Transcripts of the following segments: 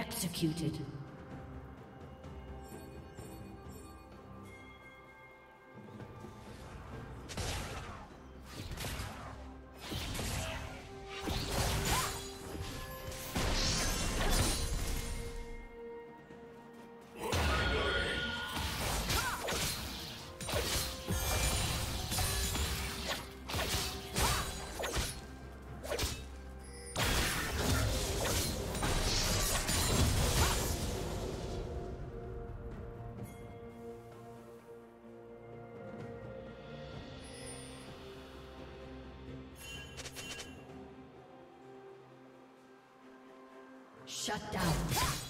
Executed. Shut down.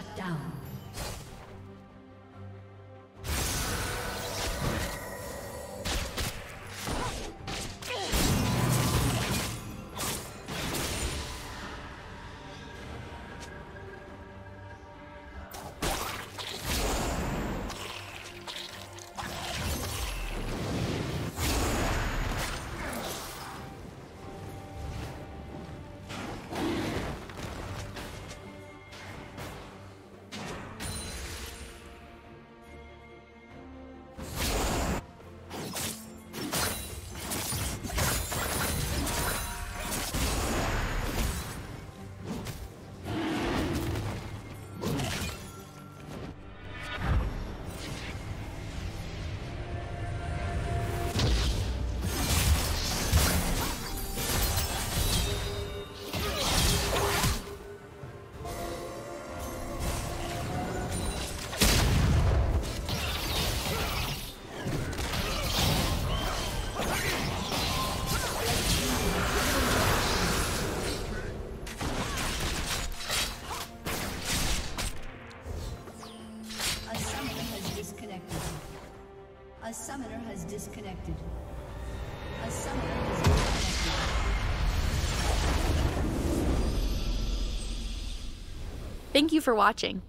Shut down. Disconnected. A summoner disconnected. Thank you for watching.